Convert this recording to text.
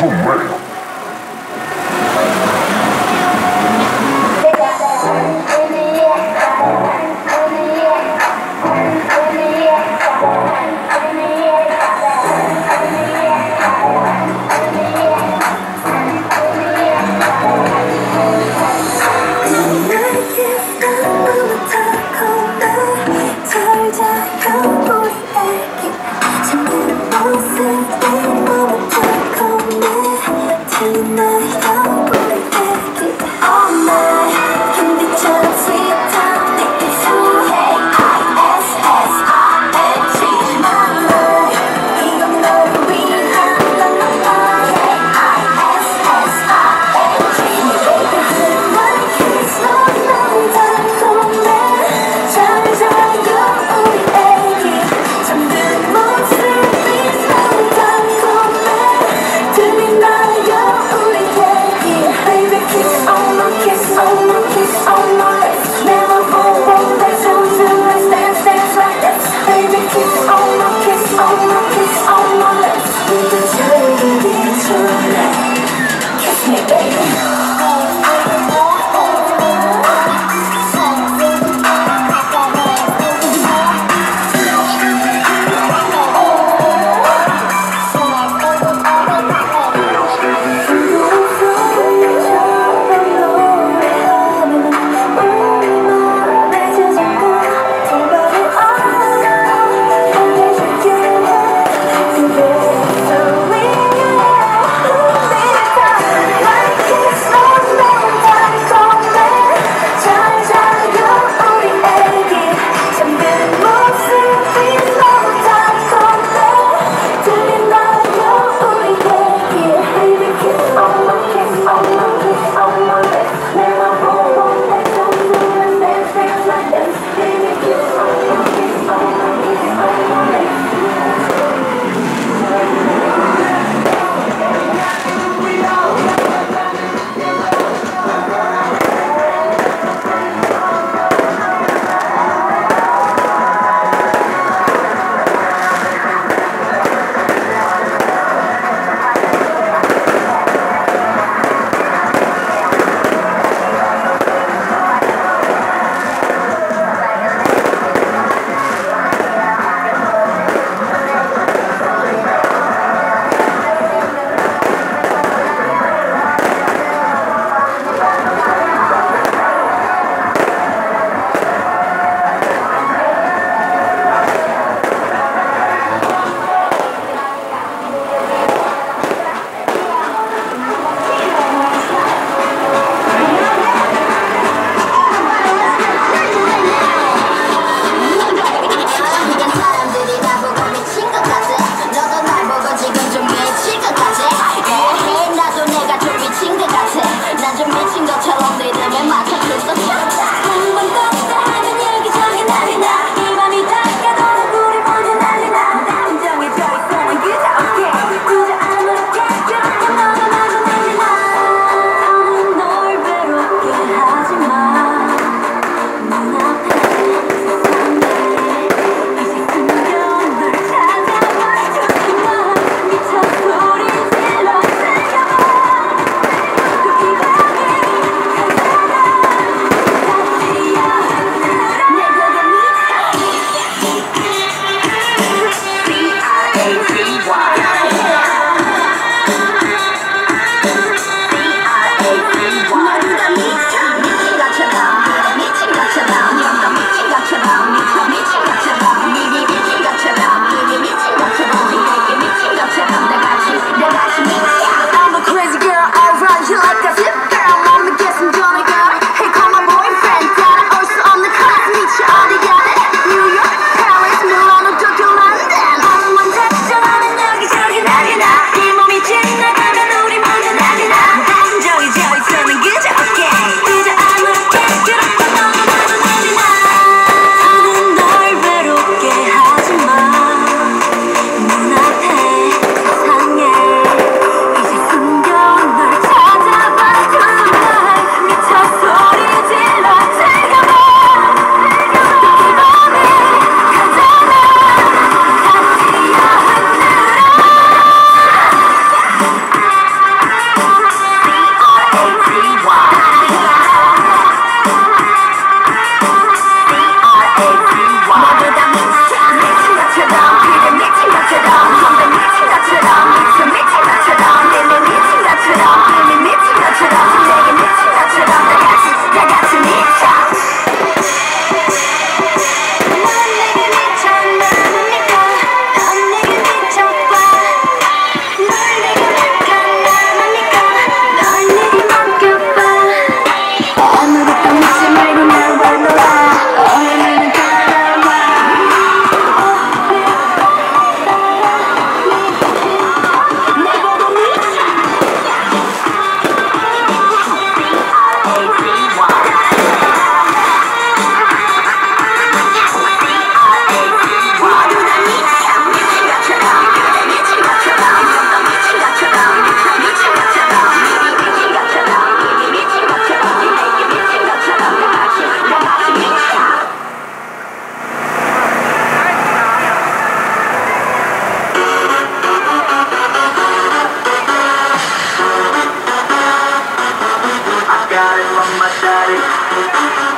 to me. I